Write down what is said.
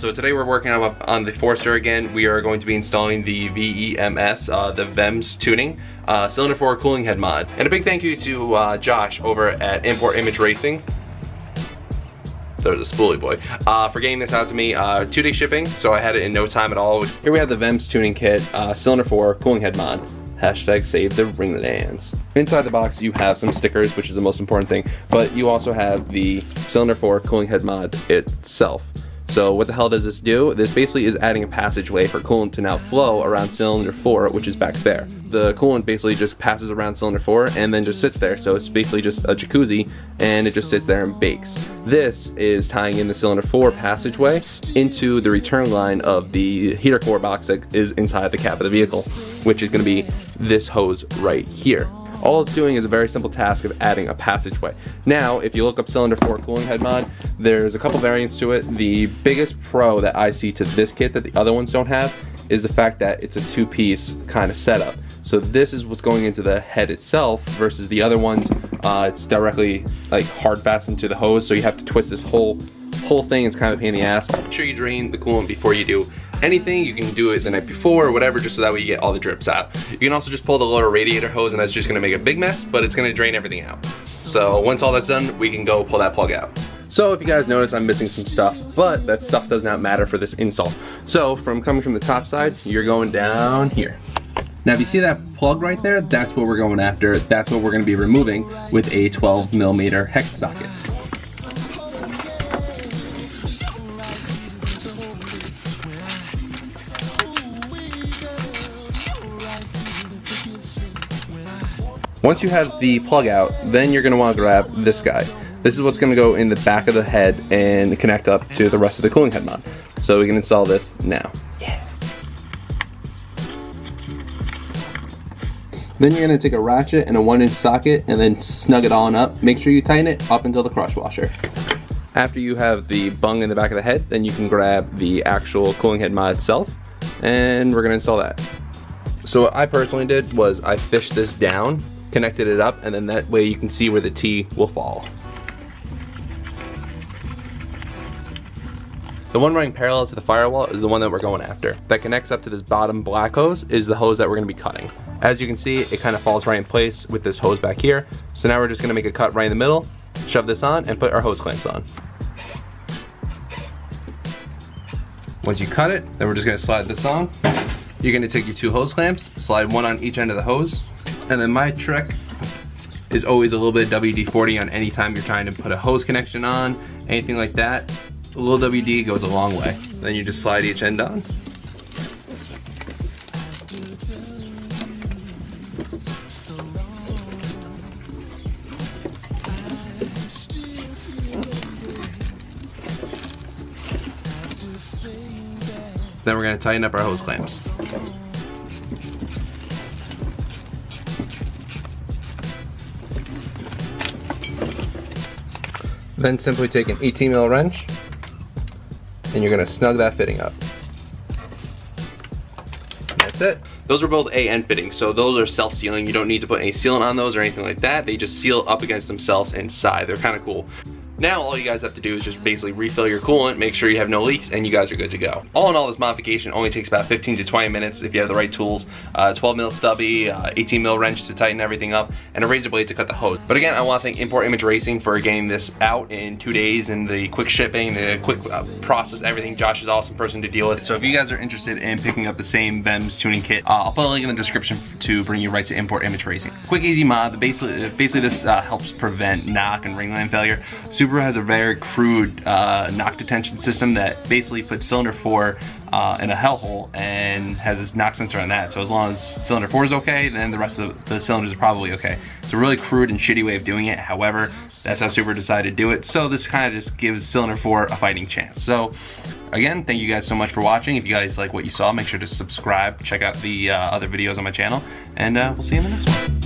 So today we're working on, on the Forester again. We are going to be installing the VEMS, uh, the VEMS tuning, uh, cylinder 4 cooling head mod. And a big thank you to uh, Josh over at Import Image Racing. There's a spoolie boy. Uh, for getting this out to me, uh, two day shipping, so I had it in no time at all. Here we have the VEMS tuning kit, uh, cylinder 4 cooling head mod. Hashtag save the ringlands. Inside the box you have some stickers, which is the most important thing, but you also have the cylinder 4 cooling head mod itself. So what the hell does this do? This basically is adding a passageway for coolant to now flow around cylinder 4, which is back there. The coolant basically just passes around cylinder 4 and then just sits there. So it's basically just a jacuzzi and it just sits there and bakes. This is tying in the cylinder 4 passageway into the return line of the heater core box that is inside the cab of the vehicle, which is going to be this hose right here. All it's doing is a very simple task of adding a passageway. Now, if you look up cylinder 4 cooling head mod, there's a couple variants to it. The biggest pro that I see to this kit that the other ones don't have is the fact that it's a two-piece kind of setup. So this is what's going into the head itself versus the other ones, uh, it's directly like hard fastened to the hose, so you have to twist this whole whole thing is kind of a pain in the ass. Make sure you drain the coolant before you do anything. You can do it the night before or whatever, just so that way you get all the drips out. You can also just pull the lower radiator hose and that's just gonna make a big mess, but it's gonna drain everything out. So once all that's done, we can go pull that plug out. So if you guys notice, I'm missing some stuff, but that stuff does not matter for this install. So from coming from the top side, you're going down here. Now if you see that plug right there, that's what we're going after. That's what we're gonna be removing with a 12 millimeter hex socket. Once you have the plug out, then you're going to want to grab this guy. This is what's going to go in the back of the head and connect up to the rest of the cooling head mod. So we can install this now. Yeah. Then you're going to take a ratchet and a 1 inch socket and then snug it on up. Make sure you tighten it up until the crush washer. After you have the bung in the back of the head, then you can grab the actual cooling head mod itself and we're going to install that. So what I personally did was I fished this down connected it up, and then that way you can see where the T will fall. The one running parallel to the firewall is the one that we're going after. That connects up to this bottom black hose is the hose that we're gonna be cutting. As you can see, it kind of falls right in place with this hose back here. So now we're just gonna make a cut right in the middle, shove this on, and put our hose clamps on. Once you cut it, then we're just gonna slide this on. You're gonna take your two hose clamps, slide one on each end of the hose, and then my trick is always a little bit of WD-40 on any time you're trying to put a hose connection on, anything like that. A little WD goes a long way. Then you just slide each end on. Then we're gonna tighten up our hose clamps. Then simply take an 18 mil wrench and you're gonna snug that fitting up. that's it. Those are both A AN fittings, so those are self-sealing. You don't need to put any sealant on those or anything like that. They just seal up against themselves inside. They're kind of cool. Now all you guys have to do is just basically refill your coolant, make sure you have no leaks, and you guys are good to go. All in all, this modification only takes about 15 to 20 minutes if you have the right tools. Uh, 12 mil stubby, uh, 18 mil wrench to tighten everything up, and a razor blade to cut the hose. But again, I want to thank Import Image Racing for getting this out in two days and the quick shipping, the quick uh, process, everything. Josh is an awesome person to deal with. So if you guys are interested in picking up the same VEMS tuning kit, uh, I'll put a link in the description to bring you right to Import Image Racing. Quick, easy mod. Basically, basically this uh, helps prevent knock and ringland failure. Subaru has a very crude uh, knock detection system that basically puts cylinder 4 uh, in a hellhole and has this knock sensor on that. So as long as cylinder 4 is okay, then the rest of the, cylinders are probably okay. It's a really crude and shitty way of doing it. However, that's how Subaru decided to do it. So this kind of just gives cylinder 4 a fighting chance. So again, thank you guys so much for watching. If you guys like what you saw, make sure to subscribe, check out the uh, other videos on my channel, and uh, we'll see you in the next one.